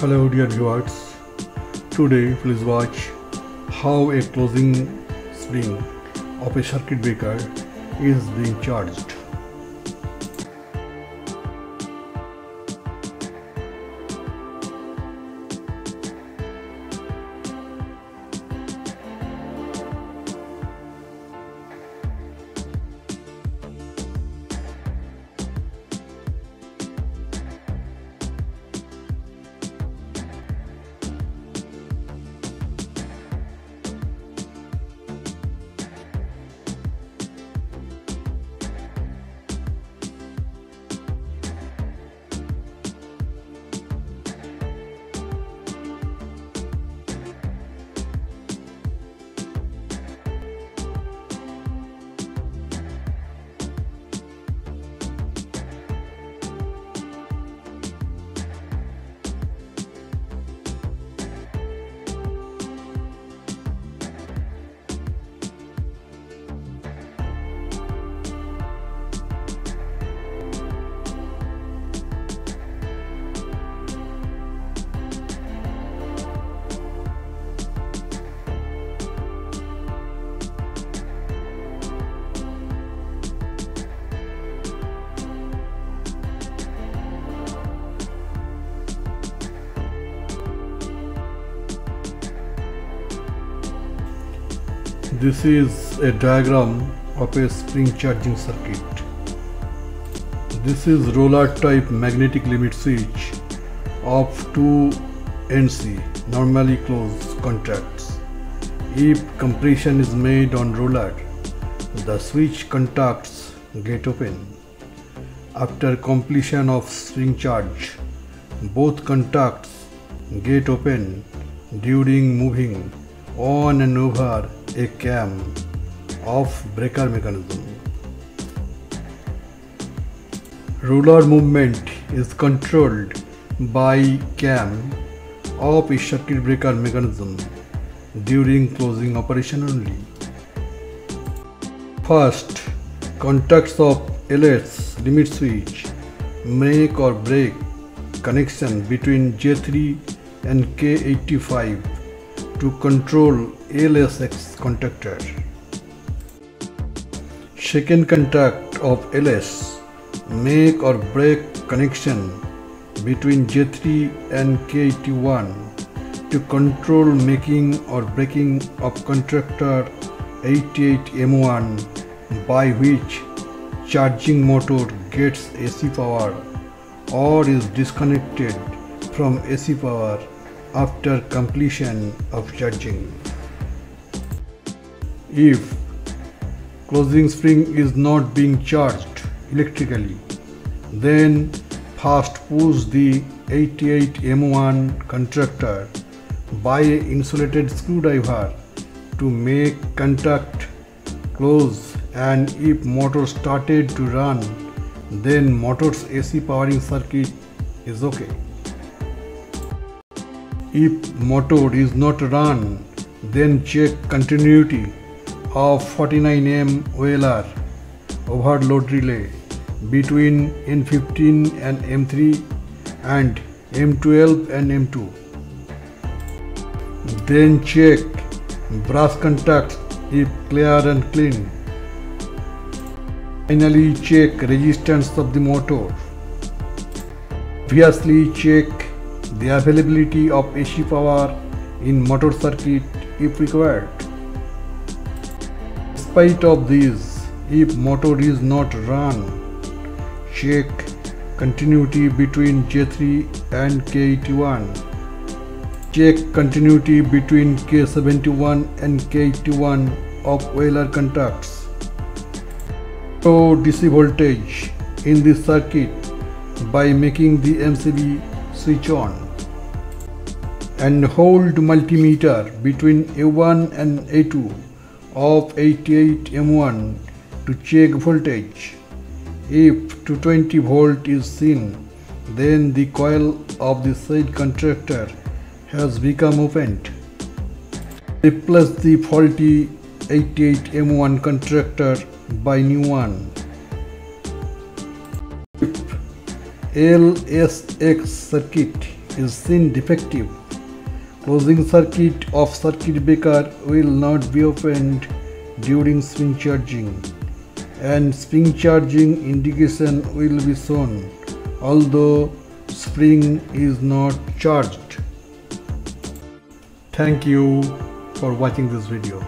Hello dear viewers. Today please watch how a closing spring of a circuit breaker is being charged. This is a diagram of a spring charging circuit. This is roller type magnetic limit switch of 2 NC normally closed contacts. If compression is made on roller, the switch contacts get open. After completion of spring charge, both contacts get open during moving on and over a cam of breaker mechanism. Roller movement is controlled by cam of a circuit breaker mechanism during closing operation only. First, contacts of LS limit switch make or break connection between J3 and K85 to control LSX contactor. Second contact of LS make or break connection between J3 and KT1 to control making or breaking of contactor 88M1 by which charging motor gets AC power or is disconnected from AC power after completion of charging. If closing spring is not being charged electrically, then first push the 88M1 contactor by a insulated screwdriver to make contact close and if motor started to run then motor's AC powering circuit is okay. If motor is not run, then check continuity of 49M OLR overload relay between N15 and M3 and M12 and M2. Then check brass contacts if clear and clean. Finally check resistance of the motor. Obviously check the availability of AC power in motor circuit if required. Despite of these, if motor is not run, check continuity between J3 and K81. Check continuity between K71 and K81 of OLR contacts. So DC voltage in this circuit by making the MCB switch on and hold multimeter between A1 and A2 of 88M1 to check voltage. If 220 volt is seen, then the coil of the said contactor has become opened. Replace the faulty 88M1 contactor by new one. If LSX circuit is seen defective. Closing circuit of circuit breaker will not be opened during spring charging and spring charging indication will be shown although spring is not charged. Thank you for watching this video.